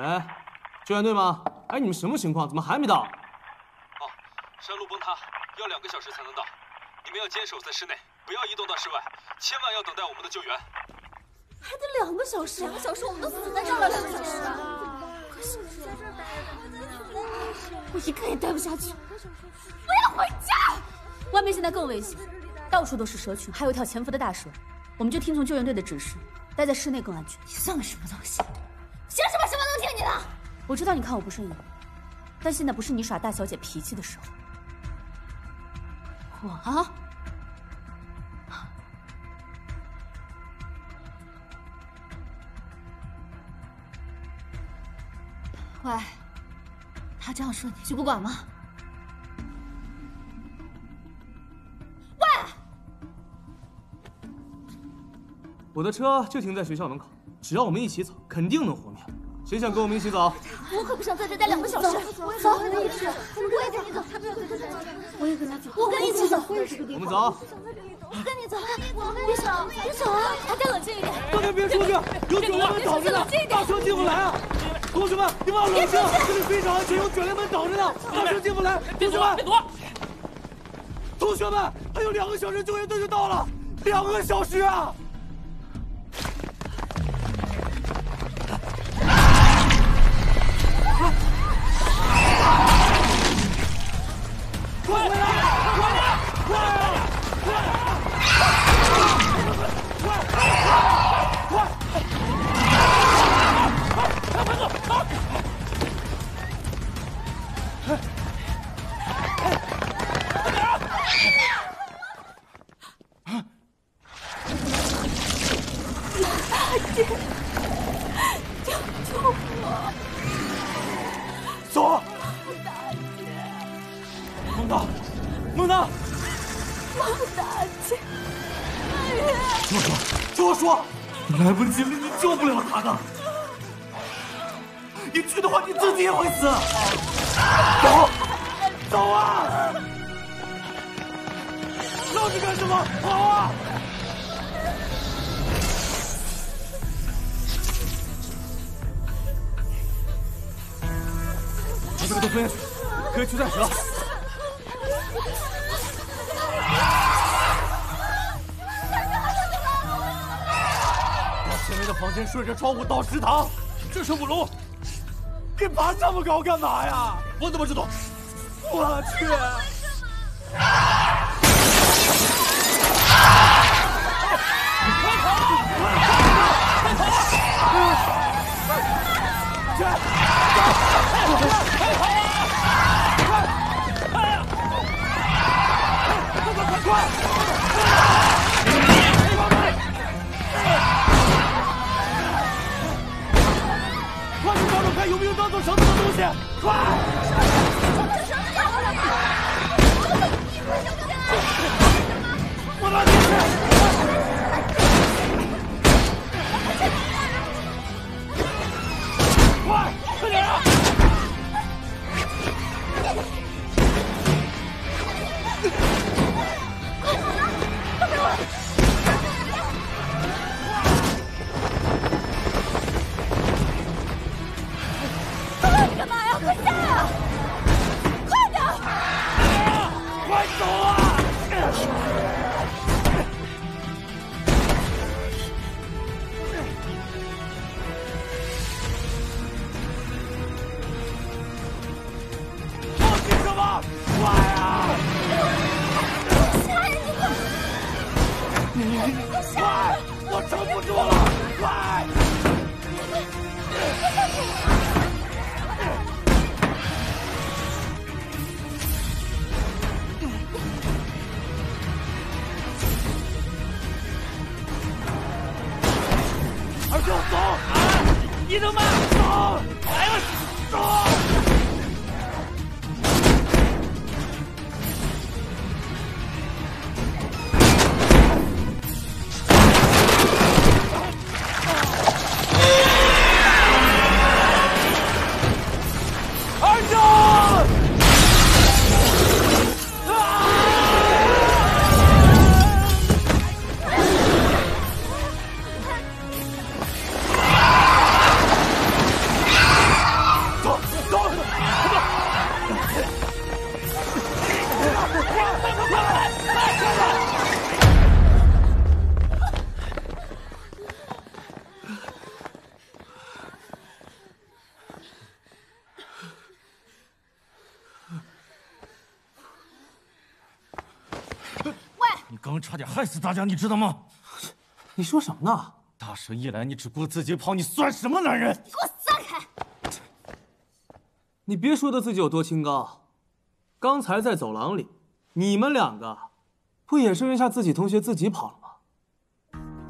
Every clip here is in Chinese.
喂，救援队吗？哎，你们什么情况？怎么还没到？哦，山路崩塌，要两个小时才能到。你们要坚守在室内，不要移动到室外，千万要等待我们的救援。还得两个小时，两个小时。我们都死在这儿了，两个小时。可是。在这儿待着，我一个也待不下去，我要回家。外面现在更危险，到处都是蛇群，还有一条潜伏的大蛇。我们就听从救援队的指示，待在室内更安全。你算个什么东西？凭什么什么都听你的？我知道你看我不顺眼，但现在不是你耍大小姐脾气的时候。我啊。喂，他这样说你就不管吗？喂，我的车就停在学校门口，只要我们一起走，肯定能活命。谁想跟我们一起走？我可不想在这待两个小时。走，走，我也去。我也跟你走。我也跟他走。我跟你一起走。我们走。我跟你走。别走，别走啊！大家冷静一点。大家别出去，有卷帘门挡着呢，大车进不来啊！同学们，你们要冷静，这里非常安全，有卷帘门挡着呢，大车进不来。同学们，别躲！同学们，还有两个小时，救援队就到了。两个小时啊！走！大姐，孟大，孟大，孟大姐，听我说，听我说，来不及了，你救不了他的。你去的话，你自己也会死。走，走啊！愣着干什么？跑啊！这个都飞下去，可以去战蛇。到前面的房间，顺着窗户到食堂。这是五楼。你爬这么高干嘛呀？我怎么知道？我去！快去找找看有没有当做绳子的东西！快！我拉进去！快下啊！快点！快走啊！放弃什么？快啊！快！我撑不住了！快！你刚差点害死大家，你知道吗？你说什么呢？大蛇一来，你只顾自己跑，你算什么男人？你给我散开！你别说的自己有多清高，刚才在走廊里，你们两个不也是扔下自己同学自己跑了吗？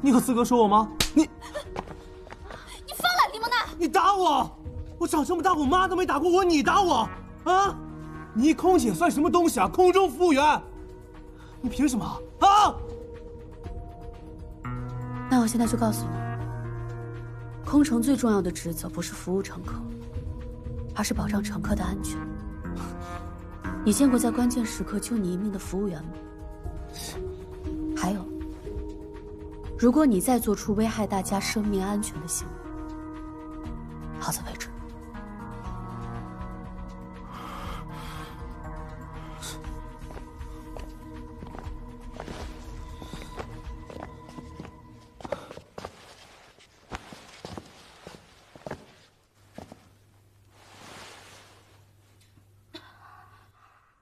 你有资格说我吗？你 你疯了，李梦娜！你打我！我长这么大，我妈都没打过我，你打我啊！你空姐算什么东西啊？空中服务员，你凭什么啊？那我现在就告诉你，空乘最重要的职责不是服务乘客，而是保障乘客的安全。你见过在关键时刻救你一命的服务员吗？还有，如果你再做出危害大家生命安全的行为，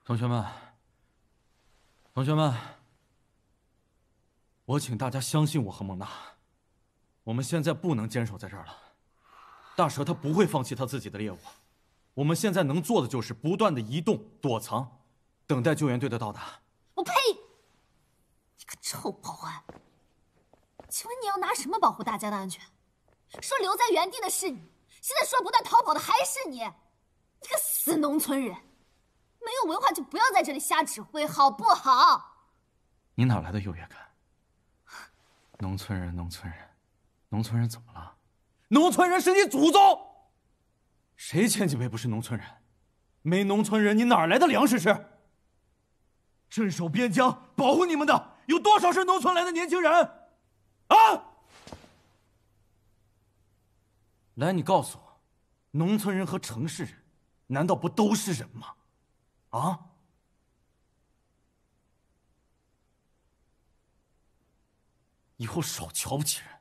同学们，同学们，我请大家相信我和蒙娜，我们现在不能坚守在这儿了。大蛇他不会放弃他自己的猎物，我们现在能做的就是不断的移动、躲藏，等待救援队的到达。我呸！你个臭保安！请问你要拿什么保护大家的安全？说留在原地的是你，现在说不断逃跑的还是你，你个死农村人！没有文化就不要在这里瞎指挥，好不好？你哪来的优越感？农村人，农村人，农村人怎么了？农村人是你祖宗！谁前几辈不是农村人？没农村人，你哪来的粮食吃？镇守边疆、保护你们的有多少是农村来的年轻人？啊！来，你告诉我，农村人和城市人，难道不都是人吗？啊！以后少瞧不起人。